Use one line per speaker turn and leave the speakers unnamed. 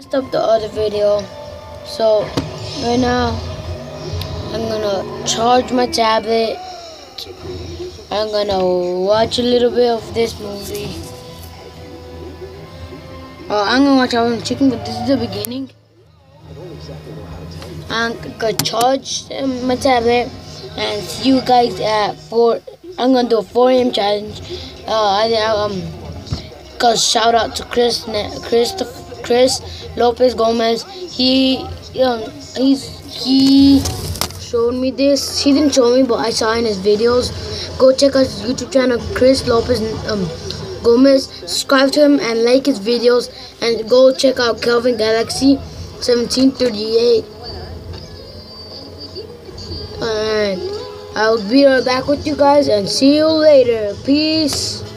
messed up the other video. So right now I'm gonna charge my tablet. I'm gonna watch a little bit of this movie. Uh, I'm gonna watch Our Chicken, but this is the beginning. I'm gonna charge my tablet and see you guys at 4. I'm gonna do a 4 a.m. challenge. Uh, I um, cause shout out to Chris, Chris, Chris Lopez Gomez. He, um, he's he showed me this. He didn't show me, but I saw in his videos. Go check out his YouTube channel, Chris Lopez um, Gomez. Subscribe to him and like his videos. And go check out Kelvin Galaxy 1738. Alright. I'll be right back with you guys and see you later. Peace.